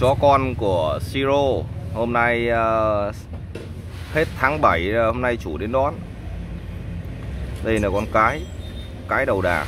chó con của Siro. Hôm nay uh, hết tháng 7 ờ, hôm nay chủ đến đón. Đây là con cái cái đầu đà.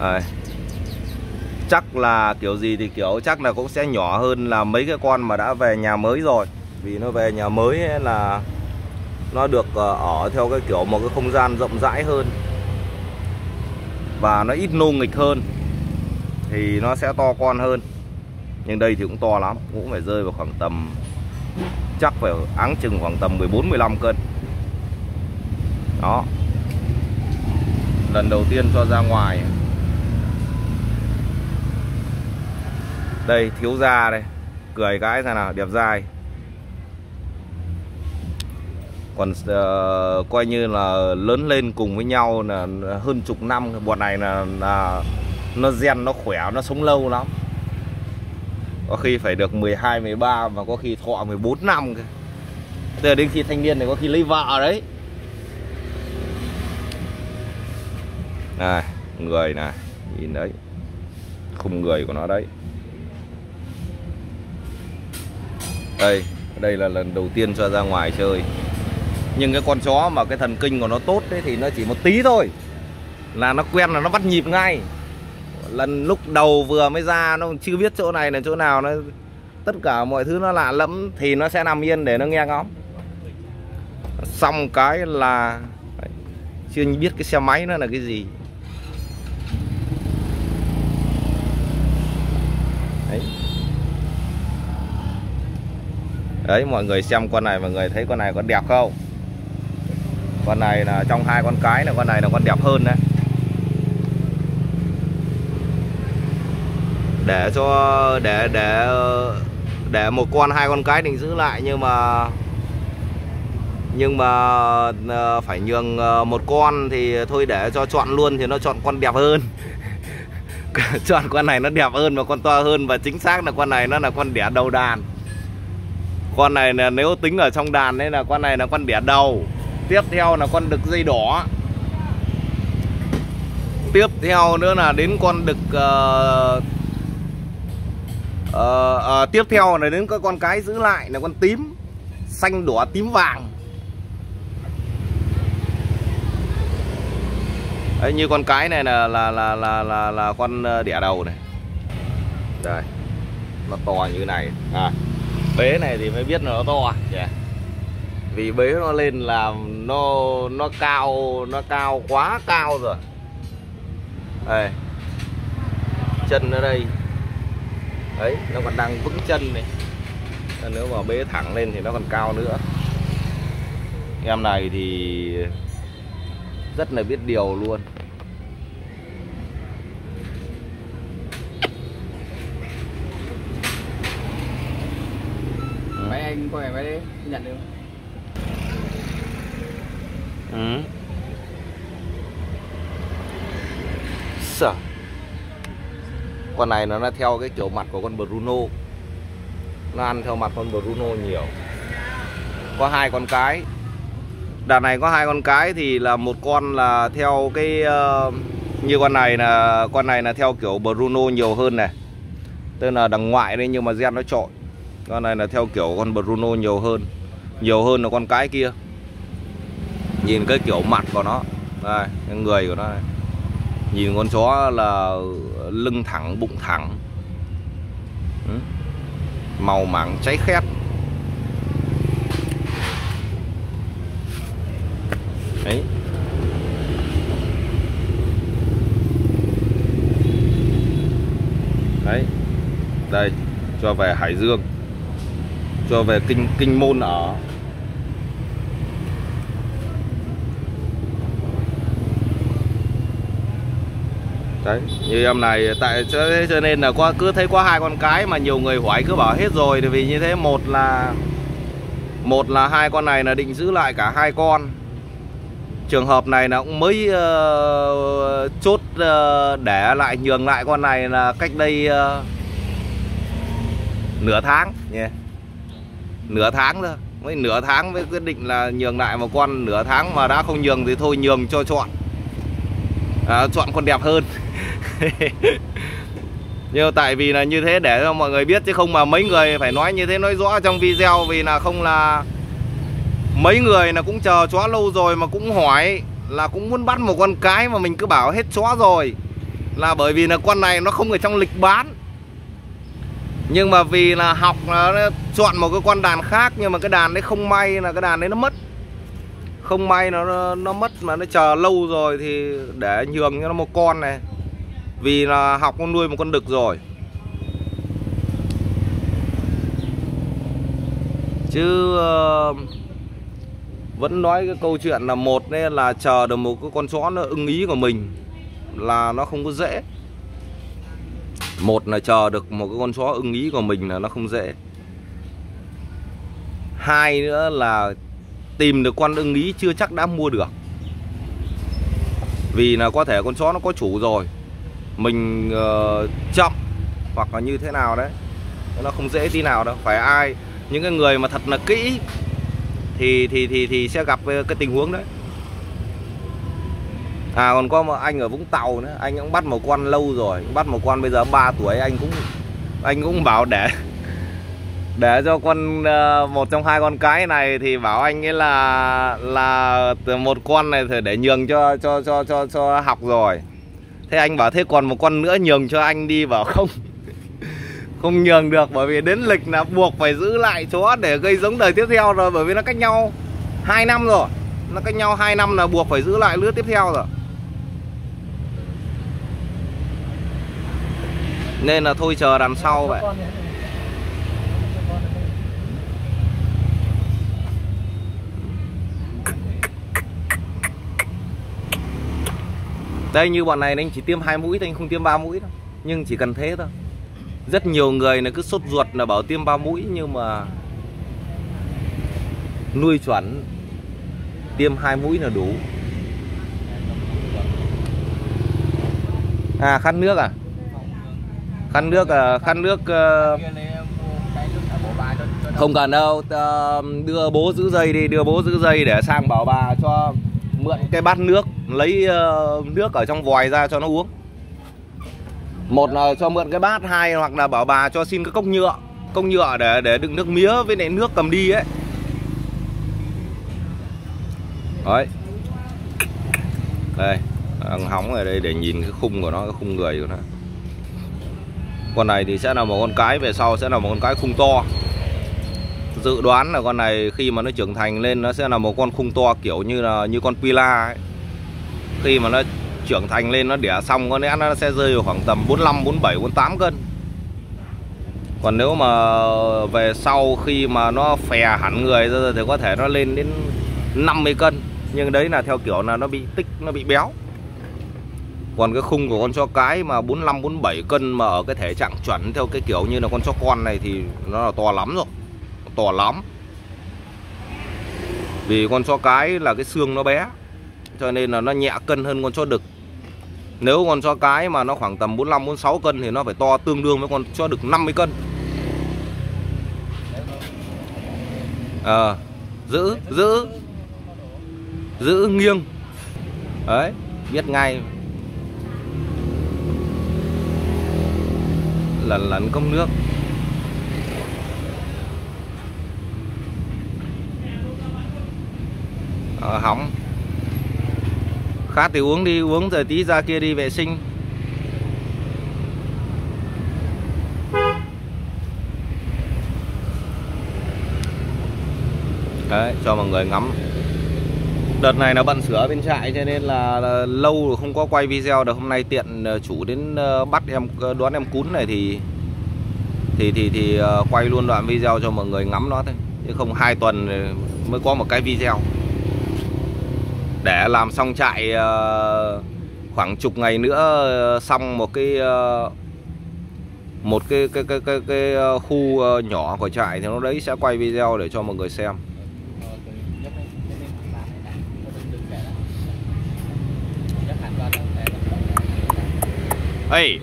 À, chắc là kiểu gì thì kiểu chắc là cũng sẽ nhỏ hơn là mấy cái con mà đã về nhà mới rồi. Vì nó về nhà mới là nó được ở theo cái kiểu một cái không gian rộng rãi hơn. Và nó ít nô nghịch hơn thì nó sẽ to con hơn. Nhưng đây thì cũng to lắm cũng phải rơi vào khoảng tầm chắc phải áng chừng khoảng tầm 14 15 cân. Đó. Lần đầu tiên cho ra ngoài. Đây thiếu da đây. Cười cái ra nào đẹp dai. Còn uh, coi như là lớn lên cùng với nhau là hơn chục năm bọn này là, là nó gen nó khỏe nó sống lâu lắm có khi phải được 12 13 và có khi thọ 14 năm cơ. Từ đến khi thanh niên này có khi lấy vợ đấy. Này, người này, nhìn đấy. Khung người của nó đấy. Đây, đây là lần đầu tiên cho ra ngoài chơi. Nhưng cái con chó mà cái thần kinh của nó tốt đấy thì nó chỉ một tí thôi. Là nó quen là nó bắt nhịp ngay lần lúc đầu vừa mới ra nó chưa biết chỗ này là chỗ nào, nó tất cả mọi thứ nó lạ lẫm thì nó sẽ nằm yên để nó nghe ngóng. Xong cái là chưa biết cái xe máy nó là cái gì. Đấy. Đấy, mọi người xem con này, mọi người thấy con này có đẹp không? Con này là trong hai con cái là con này là con đẹp hơn đấy. Để cho để để để một con hai con cái định giữ lại nhưng mà nhưng mà ờ, phải nhường ờ, một con thì thôi để cho chọn luôn thì nó chọn con đẹp hơn. Chọn con này nó đẹp hơn và con to hơn và chính xác là con này nó là con đẻ đầu đàn. Con này là nếu tính ở trong đàn đấy là con này là con đẻ đầu tiếp theo là con đực dây đỏ. Tiếp theo nữa là đến con đực uh, Ờ, ờ, tiếp theo là đến các con cái giữ lại là con tím xanh đỏ tím vàng. Đấy, như con cái này là là là là là, là con ờ, đẻ đầu này. Đây nó to như này. À bế này thì mới biết là nó to yeah. vì bế nó lên là nó nó cao nó cao quá cao rồi. Đây chân ở đây đấy nó còn đang vững chân này. Nếu mà bế thẳng lên thì nó còn cao nữa. Em này thì rất là biết điều luôn. Mấy anh có vẻ mấy nhận được. Ừ. con này nó theo cái kiểu mặt của con Bruno. Nó ăn theo mặt con Bruno nhiều. Có hai con cái. Đàn này có hai con cái thì là một con là theo cái uh, như con này là con này là theo kiểu Bruno nhiều hơn này. Tức là đằng ngoại đấy nhưng mà gen nó trội. Con này là theo kiểu con Bruno nhiều hơn. Nhiều hơn là con cái kia. Nhìn cái kiểu mặt của nó. Đây cái người của nó này nhìn con chó là lưng thẳng, bụng thẳng. Ừ. Màu mảng cháy khét. Đấy. Đấy. Đây, cho về Hải Dương. Cho về kinh kinh môn ở. Đấy như em này tại cho nên là qua cứ thấy có hai con cái mà nhiều người hỏi cứ bảo hết rồi thì vì như thế một là một là hai con này là định giữ lại cả hai con trường hợp này là cũng mới uh, chốt uh, để lại nhường lại con này là cách đây uh, nửa tháng nhé yeah. nửa tháng thôi mới nửa tháng mới quyết định là nhường lại một con nửa tháng mà đã không nhường thì thôi nhường cho chọn à, chọn con đẹp hơn. Nhưng tại vì là như thế để cho mọi người biết chứ không mà mấy người phải nói như thế nói rõ trong video vì là không là mấy người là cũng chờ chó lâu rồi mà cũng hỏi là cũng muốn bắt một con cái mà mình cứ bảo hết chó rồi. Là bởi vì là con này nó không ở trong lịch bán. Nhưng mà vì là học nó chọn một cái con đàn khác nhưng mà cái đàn đấy không may là cái đàn đấy nó mất không may nó nó mất mà nó chờ lâu rồi thì để nhường cho nó một con này. Vì là học con nuôi một con đực rồi. Chứ uh, vẫn nói cái câu chuyện là một nên là chờ được một cái con chó nó ưng ý của mình là nó không có dễ. Một là chờ được một cái con chó ưng ý của mình là nó không dễ. Hai nữa là tìm được con ưng ý chưa chắc đã mua được. Vì là có thể con chó nó có chủ rồi mình uh, chậm hoặc là như thế nào đấy nó không dễ tí nào đâu. Phải ai những cái người mà thật là kỹ thì thì thì thì sẽ gặp cái tình huống đấy. À còn có một anh ở Vũng Tàu nữa anh cũng bắt một con lâu rồi bắt một con bây giờ 3 tuổi anh cũng anh cũng bảo để để cho con ờ, một trong hai con cái này thì bảo anh ấy là là một con này thì để nhường cho cho cho cho cho học rồi. Thế anh bảo thế còn một con nữa nhường cho anh đi, bảo không không nhường được, bởi vì đến lịch là buộc phải giữ lại chó để gây giống đời tiếp theo rồi, bởi vì nó cách nhau 2 năm rồi. Nó cách nhau 2 năm là buộc phải giữ lại lứa tiếp theo rồi. Nên là thôi chờ đằng sau vậy. Đây, như bọn này anh chỉ tiêm hai mũi thôi, anh không tiêm ba mũi đâu. Nhưng chỉ cần thế thôi. Rất nhiều người là cứ sốt ruột là bảo tiêm ba mũi, nhưng mà nuôi chuẩn tiêm hai mũi là đủ. À khăn nước à? Khăn nước à khăn nước à, không cần đâu. Đưa bố giữ dây đi, đưa bố giữ dây để sang bảo bà cho mượn cái bát nước lấy ờ, nước ở trong vòi ra cho nó uống. Một là cho mượn cái bát, hai hoặc là bảo bà cho xin cái cốc nhựa cốc nhựa để để đựng nước mía với lại nước cầm đi ấy. Đấy. Đây, đang hóng ở đây để nhìn cái khung của nó, cái khung người của nó. Con này thì sẽ là một con cái, về sau sẽ là một con cái khung to. Dự đoán là con này khi mà nó trưởng thành lên, nó sẽ là một con khung to kiểu như là, như con pila ấy khi mà nó trưởng thành lên, nó đẻ xong, có lẽ nó sẽ rơi vào khoảng tầm 45 47 48 cân. Còn nếu mà về sau khi mà nó phè hẳn người ra thì có thể nó lên đến 50 cân. Nhưng đấy là theo kiểu là nó bị tích, nó bị béo. Còn cái khung của con chó cái mà 45 47 cân mà ở cái thể trạng chuẩn theo cái kiểu như là con chó con này thì nó là to lắm rồi. To lắm. Vì con chó cái là cái xương nó bé cho nên là nó nhẹ cân hơn con chó đực. Nếu con chó cái mà nó khoảng tầm 45 46 cân thì nó phải to tương đương với con chó đực 50 cân. À, giữ giữ giữ nghiêng. Đấy biết ngay. Lần lần cốc nước. Ờ, hỏng khát thì uống đi uống rồi tí ra kia đi vệ sinh. Đấy cho mọi người ngắm. Đợt này là bận sửa bên trại cho nên là, lâu rồi không có quay video được. Hôm nay tiện ờ, chủ đến ờ, bắt em ờ, đoán em cún này thì thì thì thì quay luôn đoạn video cho mọi người ngắm nó thôi. Chứ không hai tuần mới có một cái video để làm xong trại ờ, khoảng chục ngày nữa ờ, xong một cái ờ, một cái cái cái cái, cái khu nhỏ của trại thì nó đấy sẽ quay video để cho mọi người xem. Hey.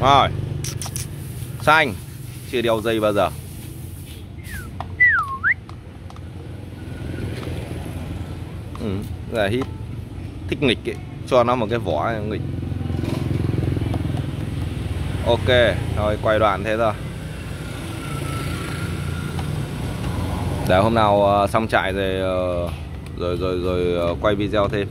Rồi. Xanh Chưa đeo dây bao giờ ừ, là hít thích nghịch ấy. cho nó một cái vỏ nghịch. Ok, rồi, quay đoạn thế rồi để hôm nào ờ, xong trại rồi ờ, rồi rồi rồi ờ, quay video thêm.